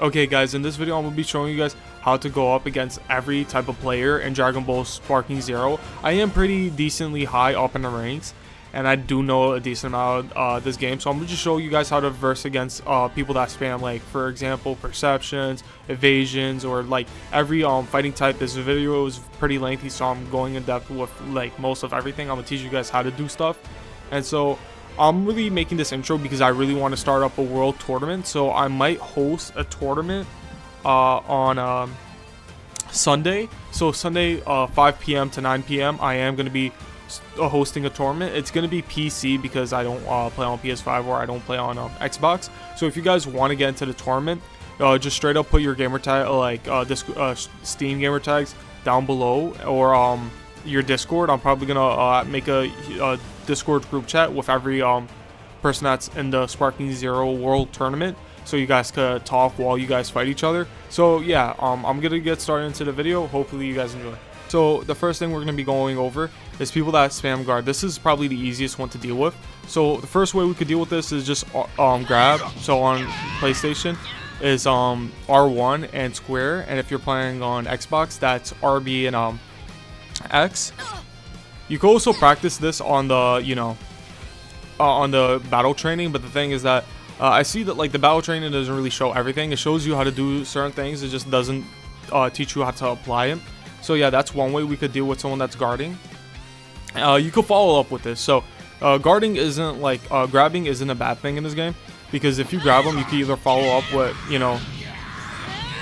Okay guys, in this video I'm going to be showing you guys how to go up against every type of player in Dragon Ball Sparking Zero. I am pretty decently high up in the ranks, and I do know a decent amount of uh, this game, so I'm going to just show you guys how to verse against uh, people that spam, like, for example, perceptions, evasions, or, like, every um, fighting type. This video is pretty lengthy, so I'm going in depth with, like, most of everything. I'm going to teach you guys how to do stuff, and so I'm really making this intro because I really want to start up a world tournament. So I might host a tournament uh, on um, Sunday. So Sunday, uh, 5 p.m. to 9 p.m. I am going to be uh, hosting a tournament. It's going to be PC because I don't uh, play on PS5 or I don't play on um, Xbox. So if you guys want to get into the tournament, uh, just straight up put your gamer tag, like uh, this Steam gamer tags down below or um, your Discord. I'm probably gonna make a Discord group chat with every um, person that's in the Sparking Zero World Tournament, so you guys could talk while you guys fight each other. So yeah, um, I'm gonna get started into the video. Hopefully you guys enjoy. So the first thing we're gonna be going over is people that spam guard. This is probably the easiest one to deal with. So the first way we could deal with this is just uh, um, grab. So on PlayStation is um, R1 and square, and if you're playing on Xbox, that's RB and um, X. You can also practice this on the, you know, uh, on the battle training, but the thing is that uh, I see that like the battle training doesn't really show everything. It shows you how to do certain things. It just doesn't uh, teach you how to apply it. So yeah, that's one way we could deal with someone that's guarding. Uh, you could follow up with this. So uh, guarding isn't like uh, grabbing isn't a bad thing in this game because if you grab them, you can either follow up with you know,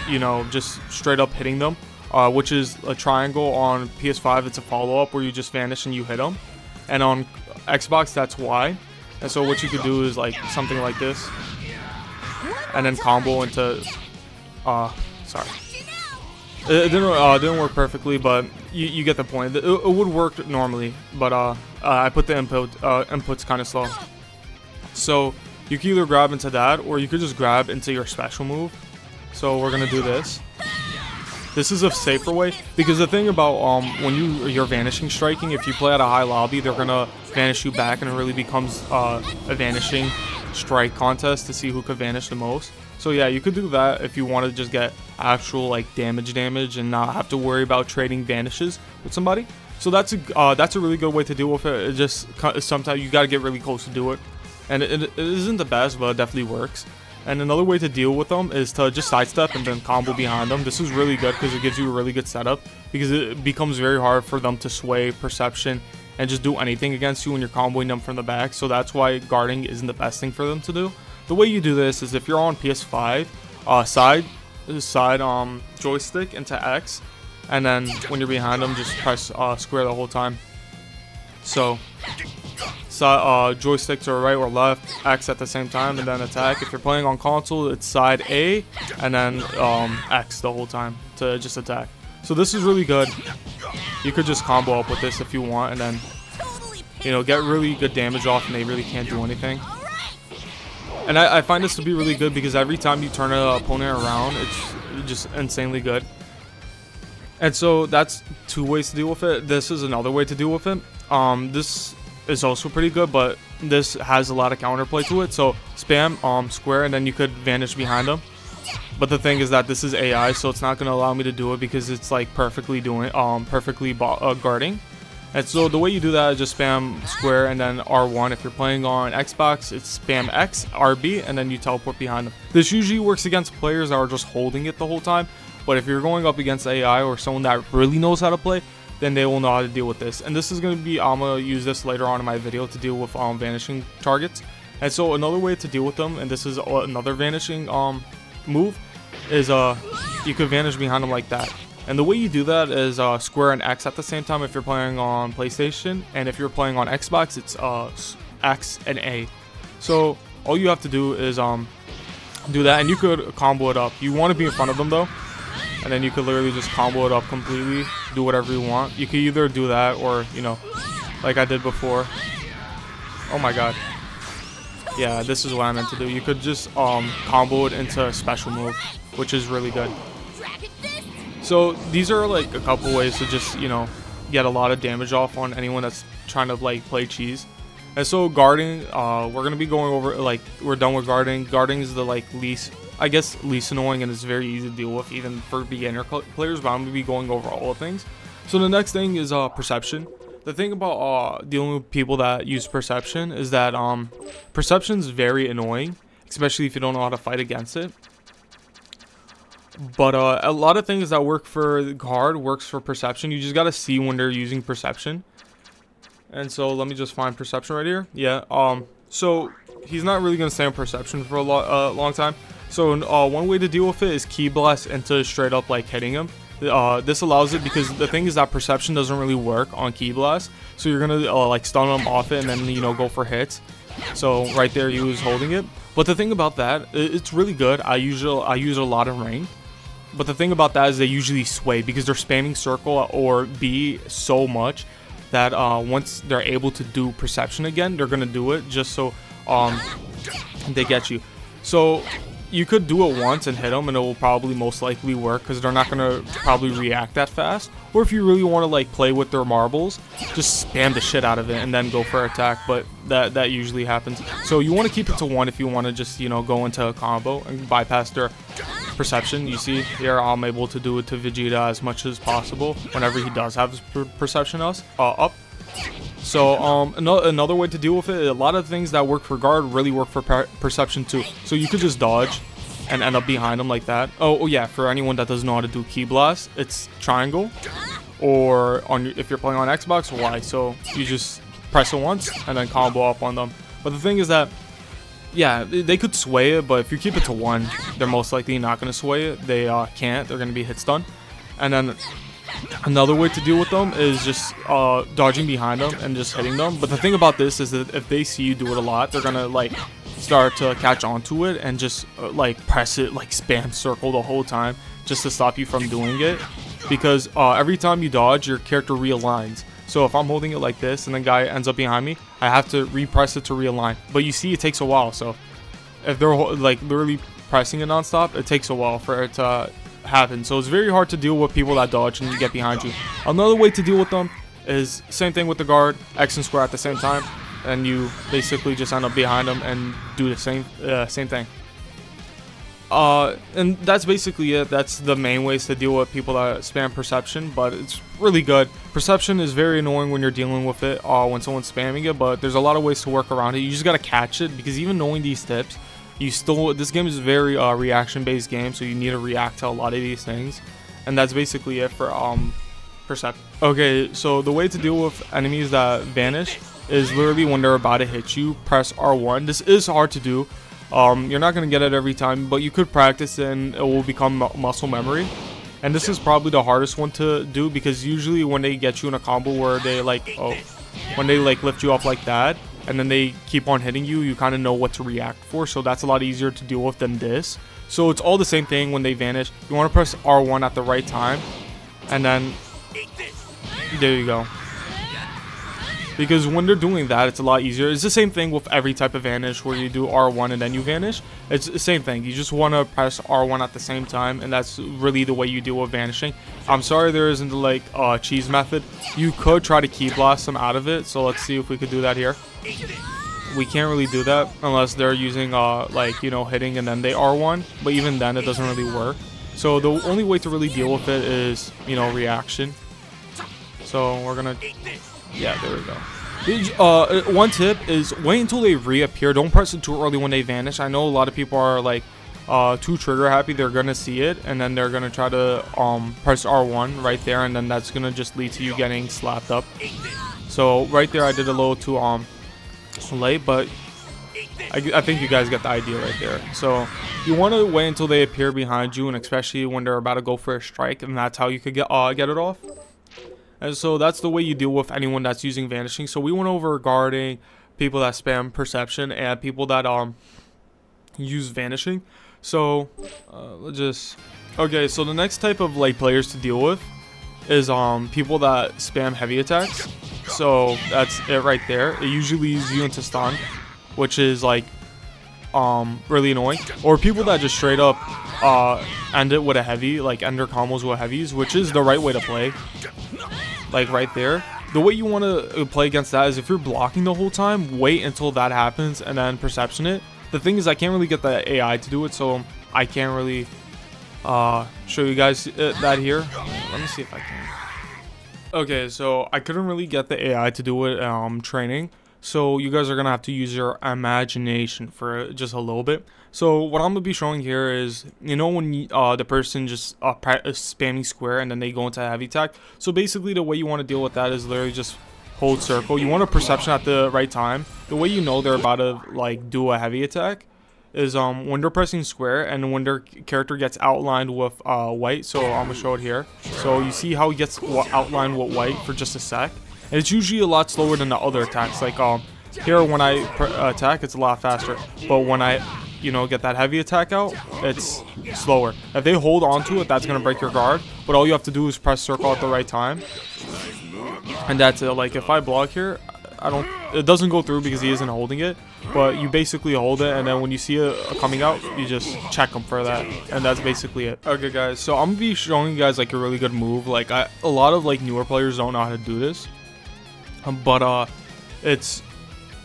you know, just straight up hitting them uh, which is a triangle on PS5. It's a follow-up where you just vanish and you hit them. And on Xbox, that's Y. And so what you could do is like something like this. And then combo into... Uh, sorry. It, didn't, uh, didn't work perfectly, but you, you get the point. It, it would work normally, but uh, uh, I put the input uh, inputs kind of slow. So you can either grab into that, or you could just grab into your special move. So we're gonna do this. This is a safer way because the thing about um when you you're vanishing striking, if you play at a high lobby, they're gonna vanish you back, and it really becomes uh, a vanishing strike contest to see who could vanish the most. So yeah, you could do that if you want to just get actual like damage damage and not have to worry about trading vanishes with somebody. So that's a uh, that's a really good way to deal with it. It just sometimes you gotta get really close to do it, and it, it isn't the best, but it definitely works. And another way to deal with them is to just sidestep and then combo behind them. This is really good because it gives you a really good setup because it becomes very hard for them to sway perception and just do anything against you when you're comboing them from the back. So that's why guarding isn't the best thing for them to do. The way you do this is if you're on PS5, uh, side side um joystick into X, and then when you're behind them, just press uh, square the whole time. So side, uh, joystick to right or left, X at the same time, and then attack. If you're playing on console, it's side A, and then um, X the whole time to just attack. So this is really good. You could just combo up with this if you want, and then, you know, get really good damage off, and they really can't do anything. And I, I find this to be really good because every time you turn an opponent around, it's just insanely good. And so that's two ways to deal with it. This is another way to deal with it. Um, this is also pretty good, but this has a lot of counterplay to it. So spam um, square and then you could vanish behind them. But the thing is that this is AI, so it's not going to allow me to do it because it's like perfectly doing, um, perfectly uh, guarding. And so the way you do that is just spam square and then R1. If you're playing on Xbox, it's spam X, RB, and then you teleport behind them. This usually works against players that are just holding it the whole time. But if you're going up against AI or someone that really knows how to play, then they will know how to deal with this. And this is going to be, I'm going to use this later on in my video to deal with um, vanishing targets. And so another way to deal with them, and this is another vanishing um, move, is uh, you could vanish behind them like that. And the way you do that is uh, square and X at the same time if you're playing on PlayStation. And if you're playing on Xbox, it's uh, X and A. So all you have to do is um, do that, and you could combo it up. You want to be in front of them though, and then you could literally just combo it up completely do whatever you want. You could either do that or you know like I did before. Oh my god. Yeah this is what I meant to do. You could just um combo it into a special move which is really good. So these are like a couple ways to just you know get a lot of damage off on anyone that's trying to like play cheese. And so guarding uh we're gonna be going over like we're done with guarding. Guarding is the like least I guess, least annoying and it's very easy to deal with even for beginner players, but I'm going to be going over all the things. So the next thing is uh, perception. The thing about uh, dealing with people that use perception is that um, perception is very annoying, especially if you don't know how to fight against it. But uh, a lot of things that work for guard works for perception. You just got to see when they're using perception. And so let me just find perception right here. Yeah. Um. So he's not really gonna stay on perception for a lo uh, long time. So uh, one way to deal with it is Ki blast into straight up like hitting him. Uh, this allows it because the thing is that perception doesn't really work on Ki blast. So you're gonna uh, like stun him off it and then you know go for hits. So right there he was holding it. But the thing about that, it's really good. I usually I use a lot of rain. But the thing about that is they usually sway because they're spamming circle or B so much that uh, once they're able to do perception again, they're gonna do it just so um, they get you. So you could do it once and hit them and it will probably most likely work because they're not going to probably react that fast. Or if you really want to like play with their marbles, just spam the shit out of it and then go for attack. But that, that usually happens. So you want to keep it to one if you want to just, you know, go into a combo and bypass their perception. You see here I'm able to do it to Vegeta as much as possible whenever he does have his per perception us, uh, up. So um, another way to deal with it, a lot of things that work for guard really work for per perception too. So you could just dodge and end up behind him like that. Oh, oh yeah, for anyone that doesn't know how to do ki blast, it's triangle. Or on if you're playing on Xbox, Y. So you just press it once and then combo up on them. But the thing is that, yeah, they could sway it, but if you keep it to one, they're most likely not going to sway it. They uh, can't. They're going to be hit stun. And then Another way to deal with them is just uh, dodging behind them and just hitting them. But the thing about this is that if they see you do it a lot, they're gonna like start to catch onto it and just uh, like press it, like spam circle the whole time just to stop you from doing it. Because uh, every time you dodge, your character realigns. So if I'm holding it like this and the guy ends up behind me, I have to repress it to realign. But you see, it takes a while. So if they're like literally pressing it nonstop, it takes a while for it to happen. So it's very hard to deal with people that dodge and get behind you. Another way to deal with them is same thing with the guard, X and square at the same time, and you basically just end up behind them and do the same uh, same thing. Uh, and that's basically it. That's the main ways to deal with people that spam perception, but it's really good. Perception is very annoying when you're dealing with it, uh, when someone's spamming it, but there's a lot of ways to work around it. You just gotta catch it, because even knowing these tips, you still this game is a very uh, reaction based game so you need to react to a lot of these things. And that's basically it for um perception okay so the way to deal with enemies that vanish is literally when they're about to hit you press r1 this is hard to do. Um, you're not going to get it every time but you could practice and it will become muscle memory. And this is probably the hardest one to do because usually when they get you in a combo where they like oh when they like lift you up like that and then they keep on hitting you, you kind of know what to react for. So that's a lot easier to deal with than this. So it's all the same thing when they vanish. You want to press R1 at the right time. And then there you go. Because when they're doing that, it's a lot easier. It's the same thing with every type of vanish where you do R1 and then you vanish. It's the same thing. You just want to press R1 at the same time, and that's really the way you deal with vanishing. I'm sorry there isn't like a cheese method. You could try to ki blast them out of it, so let's see if we could do that here. We can't really do that unless they're using uh, like, you know, hitting and then they R1, but even then it doesn't really work. So the only way to really deal with it is, you know, reaction. So we're gonna yeah, there we go. Uh, one tip is wait until they reappear. Don't press it too early when they vanish. I know a lot of people are like uh, too trigger happy. They're gonna see it and then they're gonna try to um, press R1 right there, and then that's gonna just lead to you getting slapped up. So right there, I did a little too um late, but I, I think you guys got the idea right there. So you want to wait until they appear behind you, and especially when they're about to go for a strike, and that's how you could get uh, get it off. And so that's the way you deal with anyone that's using vanishing. So we went over regarding people that spam perception and people that um use vanishing. So uh, let's just okay. So the next type of like players to deal with is um people that spam heavy attacks. So that's it right there. It usually leaves you into stun, which is like um really annoying. Or people that just straight up uh end it with a heavy, like ender combos with heavies, which is the right way to play like right there. The way you want to uh, play against that is if you're blocking the whole time, wait until that happens and then perception it. The thing is I can't really get the AI to do it, so I can't really uh, show you guys uh, that here. Let me see if I can. Okay, so I couldn't really get the AI to do it um, training. So you guys are going to have to use your imagination for just a little bit. So what I'm going to be showing here is, you know when uh, the person just uh, spamming square and then they go into heavy attack. So basically the way you want to deal with that is literally just hold circle. You want a perception at the right time. The way you know they're about to like do a heavy attack is um when they're pressing square and when their character gets outlined with uh, white. So I'm gonna show it here. So you see how he gets outlined with white for just a sec. And it's usually a lot slower than the other attacks. Like um here when I attack, it's a lot faster. But when I you know get that heavy attack out, it's slower. If they hold onto it, that's gonna break your guard. But all you have to do is press circle at the right time. And that's it. Like if I block here, I don't. It doesn't go through because he isn't holding it. But you basically hold it, and then when you see it coming out, you just check him for that, and that's basically it. Okay, guys. So I'm gonna be showing you guys like a really good move. Like I, a lot of like newer players don't know how to do this, but uh, it's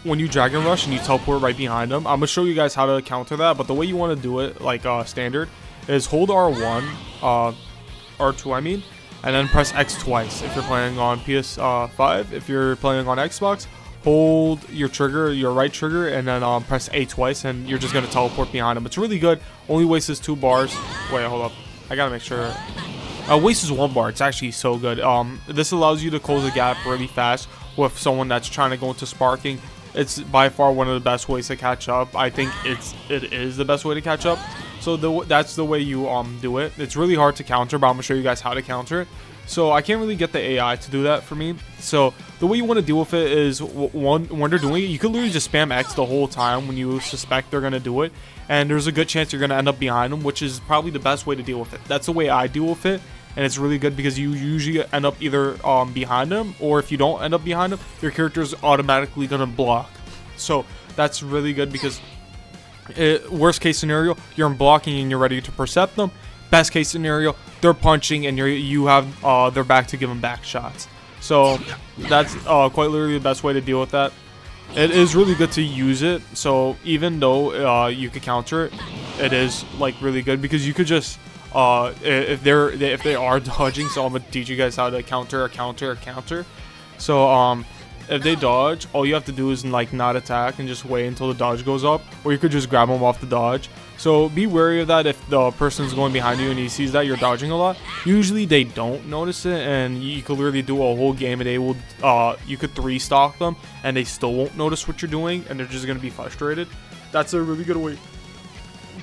when you Dragon Rush and you teleport right behind them. I'm gonna show you guys how to counter that. But the way you want to do it, like uh, standard, is hold R1, uh, R2, I mean and then press X twice if you're playing on PS5. Uh, if you're playing on Xbox, hold your trigger, your right trigger, and then um, press A twice, and you're just gonna teleport behind them. It's really good. Only wastes two bars. Wait, hold up. I gotta make sure. Uh, wastes one bar. It's actually so good. Um, this allows you to close the gap really fast with someone that's trying to go into sparking. It's by far one of the best ways to catch up. I think it's it is the best way to catch up. So the, that's the way you um do it. It's really hard to counter, but I'm gonna show you guys how to counter it. So I can't really get the AI to do that for me. So the way you want to deal with it is one when they're doing it, you can literally just spam X the whole time when you suspect they're gonna do it, and there's a good chance you're gonna end up behind them, which is probably the best way to deal with it. That's the way I deal with it, and it's really good because you usually end up either um, behind them, or if you don't end up behind them, your character is automatically gonna block. So that's really good because it, worst case scenario, you're blocking and you're ready to percept them. Best case scenario, they're punching and you're you have uh, their back to give them back shots. So that's uh, quite literally the best way to deal with that. It is really good to use it. So even though uh, you could counter it, it is like really good because you could just uh, if they're if they are dodging. So I'm gonna teach you guys how to counter a counter a counter. So um, if they dodge, all you have to do is like not attack and just wait until the dodge goes up, or you could just grab them off the dodge. So be wary of that if the person's going behind you and he sees that you're dodging a lot. Usually they don't notice it, and you could literally do a whole game and they will, uh, you could three stock them and they still won't notice what you're doing, and they're just gonna be frustrated. That's a really good way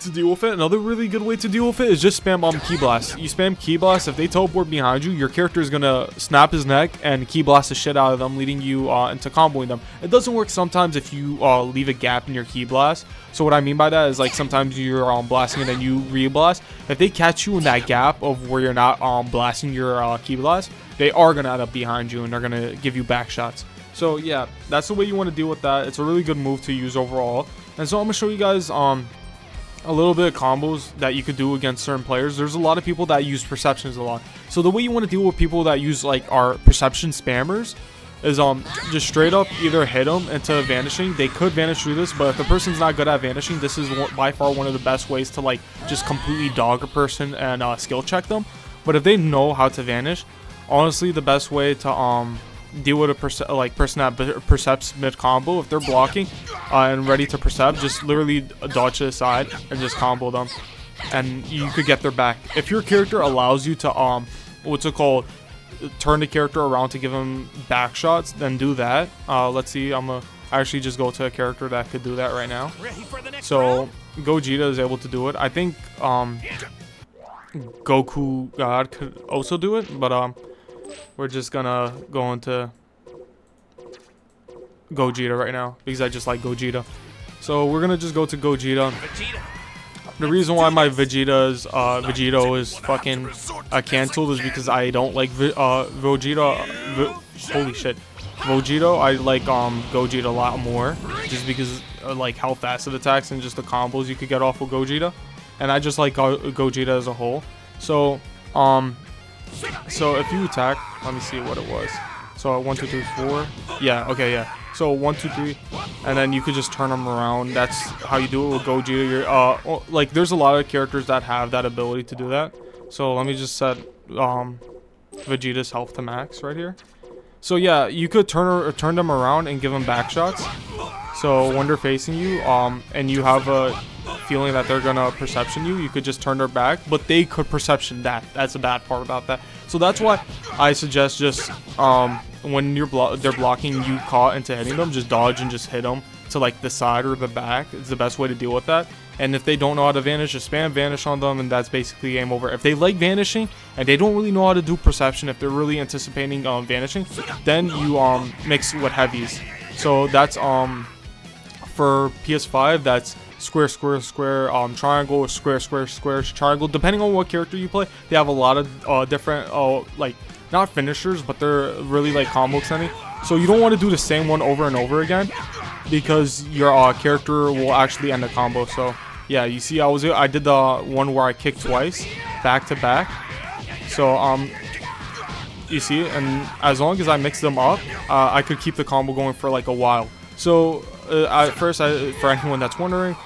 to deal with it. Another really good way to deal with it is just spam um ki blast. You spam Ki blast. If they teleport behind you, your character is gonna snap his neck and Ki blast the shit out of them, leading you uh, into comboing them. It doesn't work sometimes if you uh, leave a gap in your Ki blast. So what I mean by that is like sometimes you're um, blasting and then you re-blast. If they catch you in that gap of where you're not um, blasting your uh, ki blast, they are gonna end up behind you and they're gonna give you back shots. So yeah, that's the way you want to deal with that. It's a really good move to use overall. And so I'm gonna show you guys um a little bit of combos that you could do against certain players. There's a lot of people that use perceptions a lot. So the way you want to deal with people that use like our perception spammers is um just straight up either hit them into vanishing. They could vanish through this, but if the person's not good at vanishing, this is by far one of the best ways to like just completely dog a person and uh, skill check them. But if they know how to vanish, honestly, the best way to um deal with a perce like person that percepts mid combo. If they're blocking uh, and ready to percept just literally dodge to the side and just combo them. And you could get their back. If your character allows you to um what's it called turn the character around to give him back shots then do that. Uh, let's see I'm gonna actually just go to a character that could do that right now. So Gogeta is able to do it. I think um Goku God could also do it but um we're just gonna go into Gogeta right now because I just like Gogeta. So we're gonna just go to Gogeta. The reason why my Vegeta's uh, Vegito is fucking uh, cancelled is because I don't like uh, Vegeta. V holy shit, Vegito. I like um Gogeta a lot more just because uh, like how fast it attacks and just the combos you could get off of Gogeta. And I just like Go Gogeta as a whole. So um so if you attack, let me see what it was. So one, two, three, four. Yeah, okay, yeah. So one, two, three, and then you could just turn them around. That's how you do it with Goji. Uh, like there's a lot of characters that have that ability to do that. So let me just set um, Vegeta's health to max right here. So yeah, you could turn turn them around and give them back shots. So when they're facing you, um, and you have a feeling that they're gonna perception you, you could just turn their back, but they could perception that. That's a bad part about that. So that's why I suggest just um, when you're blo they're blocking you caught into hitting them, just dodge and just hit them to like the side or the back. It's the best way to deal with that. And if they don't know how to vanish, just spam vanish on them, and that's basically game over. If they like vanishing and they don't really know how to do perception, if they're really anticipating um, vanishing, then you um mix with heavies. So that's um for PS5. That's square, square, square, um, triangle, square, square, square, triangle. Depending on what character you play, they have a lot of uh, different, uh, like, not finishers, but they're really like combo extending. So you don't want to do the same one over and over again because your uh, character will actually end the combo. So yeah, you see, I was I did the one where I kicked twice, back to back. So um, you see, and as long as I mix them up, uh, I could keep the combo going for like a while. So uh, at first, I, for anyone that's wondering,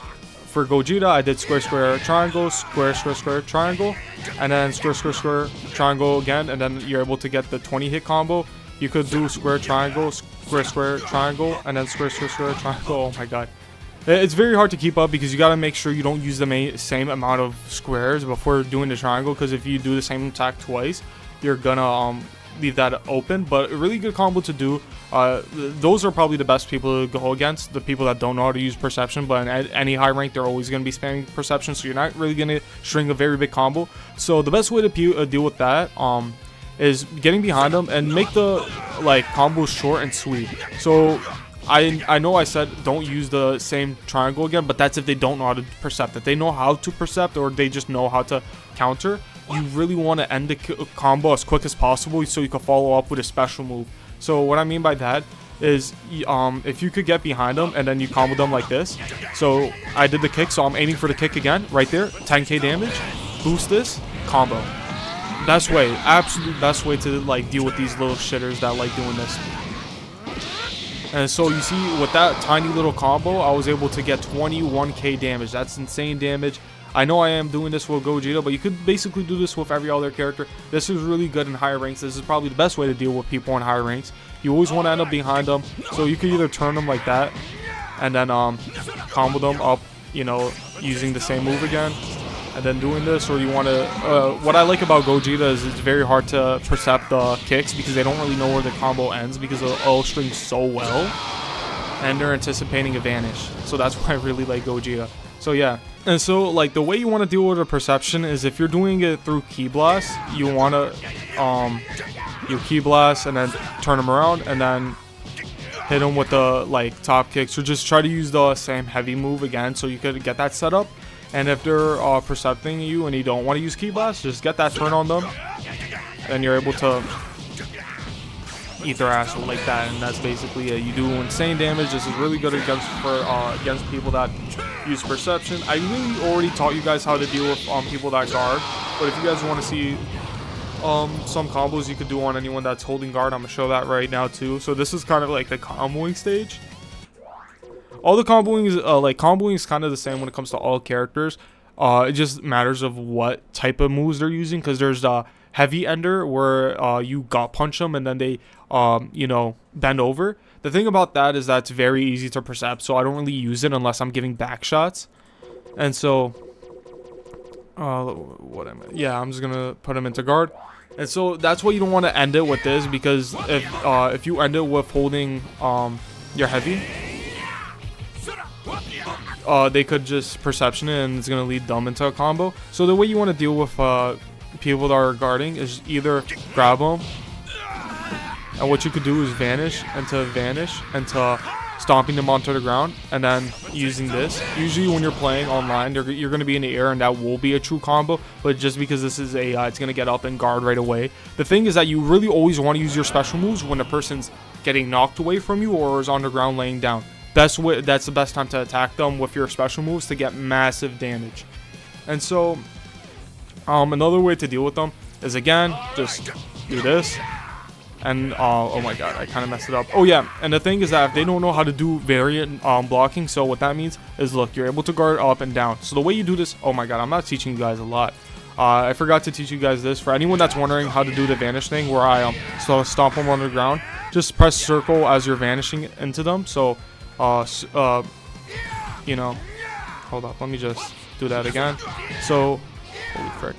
for Gogeta, I did square, square, triangle, square, square, square, triangle, and then square, square, square, triangle again, and then you're able to get the 20 hit combo. You could do square, triangle, square, square, triangle, and then square, square, square, triangle. Oh my god. It's very hard to keep up because you got to make sure you don't use the same amount of squares before doing the triangle because if you do the same attack twice, you're gonna um, leave that open. But a really good combo to do. Uh, those are probably the best people to go against. The people that don't know how to use perception, but in any high rank, they're always going to be spamming perception. So you're not really going to string a very big combo. So the best way to uh, deal with that um, is getting behind them and make the like combos short and sweet. So I I know I said don't use the same triangle again, but that's if they don't know how to percept. If they know how to percept or they just know how to counter, you really want to end the combo as quick as possible so you can follow up with a special move. So what I mean by that is um, if you could get behind them and then you combo them like this. So I did the kick, so I'm aiming for the kick again, right there, 10k damage. Boost this, combo. Best way, absolute best way to like deal with these little shitters that like doing this. And so you see, with that tiny little combo, I was able to get 21k damage. That's insane damage. I know I am doing this with Gogeta, but you could basically do this with every other character. This is really good in higher ranks. This is probably the best way to deal with people in higher ranks. You always want to end up behind them, so you could either turn them like that, and then um, combo them up, you know, using the same move again, and then doing this, or you want to... Uh, what I like about Gogeta is it's very hard to percept the kicks because they don't really know where the combo ends because of L string so well, and they're anticipating a vanish. So that's why I really like Gogeta. So yeah, and so like the way you want to deal with a perception is if you're doing it through Ki Blast, you want to um, you Ki Blast and then turn them around and then hit them with the like top kicks or just try to use the same heavy move again so you could get that set up. And if they're uh, percepting you and you don't want to use Ki Blast, just get that turn on them and you're able to eat their ass like that, and that's basically it. You do insane damage. This is really good against for uh, against people that use perception. I really already taught you guys how to deal with um, people that guard, but if you guys want to see um, some combos you could do on anyone that's holding guard, I'm gonna show that right now too. So this is kind of like the comboing stage. All the comboing is uh, like comboing is kind of the same when it comes to all characters. Uh, it just matters of what type of moves they're using because there's uh, heavy ender where uh, you got punch them and then they um, you know bend over the thing about that is that's very easy to percept so i don't really use it unless i'm giving back shots. And so uh, what am I, yeah i'm just gonna put him into guard. And so that's why you don't want to end it with this because if uh, if you end it with holding um, your heavy uh, they could just perception it and it's gonna lead them into a combo. So the way you want to deal with uh, people that are guarding is either grab them, and what you could do is vanish and to vanish and to stomping them onto the ground, and then using this. Usually when you're playing online, you're, going to be in the air, and that will be a true combo, but just because this is AI, it's going to get up and guard right away. The thing is that you really always want to use your special moves when the person's getting knocked away from you or is on the ground laying down. Best way, that's the best time to attack them with your special moves to get massive damage. And so um, another way to deal with them is again, just do this. And, uh, oh my god, I kind of messed it up. Oh yeah, and the thing is that if they don't know how to do variant um, blocking, so what that means is, look, you're able to guard up and down. So the way you do this, oh my god, I'm not teaching you guys a lot. Uh, I forgot to teach you guys this. For anyone that's wondering how to do the vanish thing, where I um, so stomp them on the ground, just press circle as you're vanishing into them. So, uh, uh, you know, hold up, let me just do that again. So, holy frick.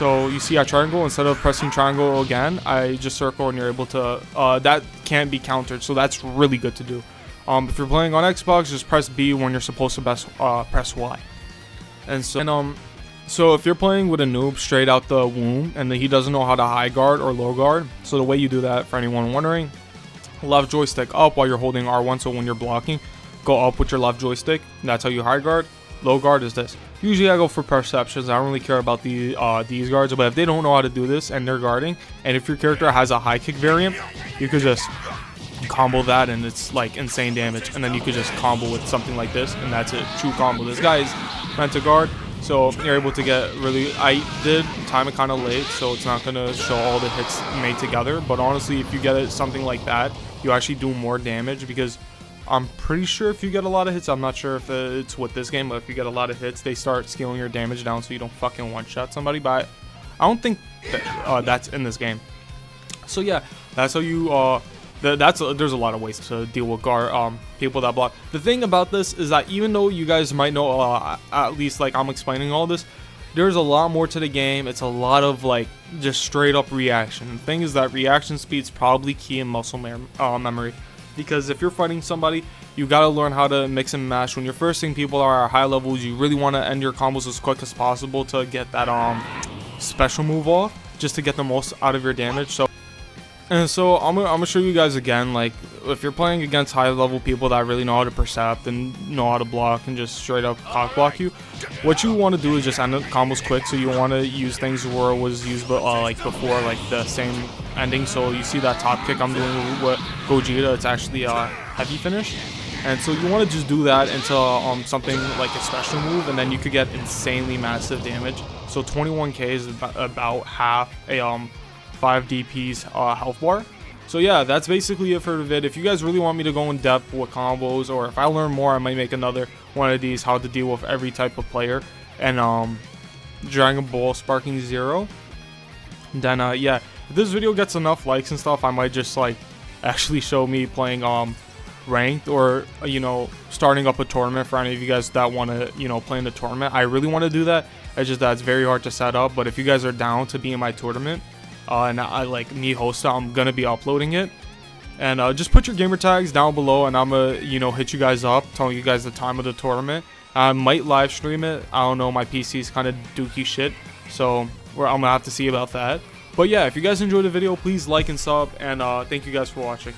So you see I triangle, instead of pressing triangle again, I just circle and you're able to, uh, that can't be countered, so that's really good to do. Um, if you're playing on Xbox, just press B when you're supposed to press, uh, press Y. And so, and, um, so if you're playing with a noob straight out the womb and he doesn't know how to high guard or low guard, so the way you do that, for anyone wondering, left joystick up while you're holding R1, so when you're blocking, go up with your left joystick, that's how you high guard. Low guard is this. Usually I go for perceptions. I don't really care about the uh, these guards, but if they don't know how to do this and they're guarding, and if your character has a high kick variant, you could just combo that and it's like insane damage. And then you could just combo with something like this, and that's it. True combo. This guy is meant to guard, so you're able to get really. I did time it kind of late, so it's not gonna show all the hits made together. But honestly, if you get it something like that, you actually do more damage because I'm pretty sure if you get a lot of hits, I'm not sure if it's with this game, but if you get a lot of hits, they start scaling your damage down so you don't fucking one-shot somebody. But I don't think that, uh, that's in this game. So yeah, that's how you. Uh, th that's uh, there's a lot of ways to deal with guard um, people that block. The thing about this is that even though you guys might know uh, at least like I'm explaining all this, there's a lot more to the game. It's a lot of like just straight up reaction. The thing is that reaction speed's probably key in muscle mem uh, memory because if you're fighting somebody, you gotta learn how to mix and match. When you're first firsting people are at high levels, you really want to end your combos as quick as possible to get that um special move off, just to get the most out of your damage. So and so I'm I'm gonna show you guys again, like, if you're playing against high level people that really know how to percept and know how to block and just straight up cock block you, what you want to do is just end up combos quick, so you want to use things where it was used uh, like before, like the same ending. So you see that top kick I'm doing with Gogeta, it's actually a heavy finish. And so you want to just do that into um, something like a special move, and then you could get insanely massive damage. So 21k is about half a um, 5 DP's uh, health bar. So yeah, that's basically it for the vid. If you guys really want me to go in depth with combos, or if I learn more, I might make another one of these, how to deal with every type of player, and um, Dragon Ball Sparking Zero. Then uh, yeah, if this video gets enough likes and stuff, I might just like actually show me playing um ranked or you know starting up a tournament for any of you guys that want to you know play in the tournament. I really want to do that. It's just that it's very hard to set up. But if you guys are down to be in my tournament, uh, and I like me host I'm gonna be uploading it. And uh, just put your gamer tags down below, and I'm gonna you know hit you guys up, telling you guys the time of the tournament. I might live stream it. I don't know, my PC's kind of dookie shit, so I'm gonna have to see about that. But yeah, if you guys enjoyed the video, please like and sub, and uh, thank you guys for watching.